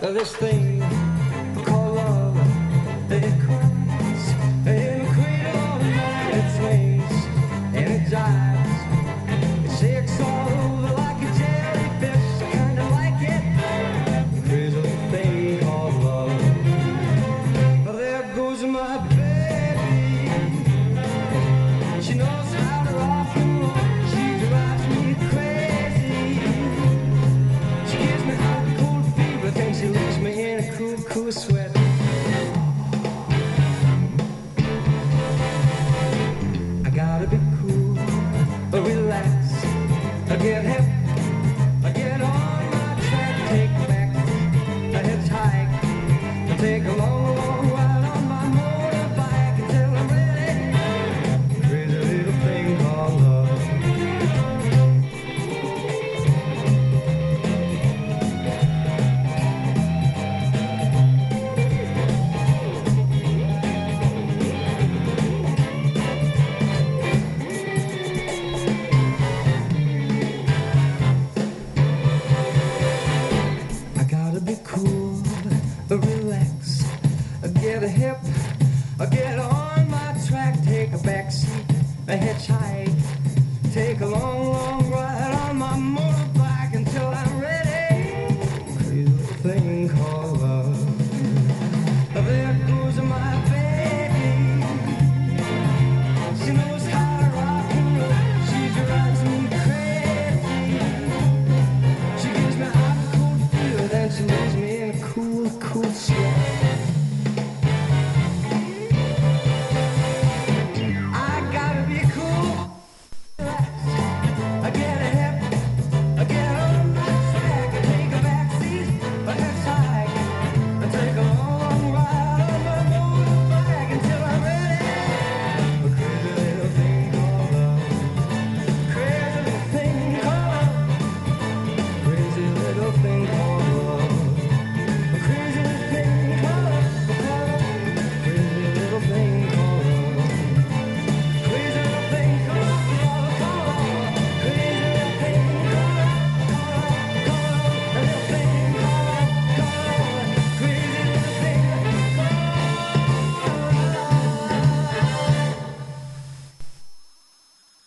this thing tracks. I get a hip, I get on my track, take a back seat, a hitchhike, take a long, long ride on my motorbike until I'm ready. Crazy little thing called love. There goes my baby. She knows how to rock and roll. She drives me crazy. She gives me hot cold feeling then she leaves me in a cool, cool sleep.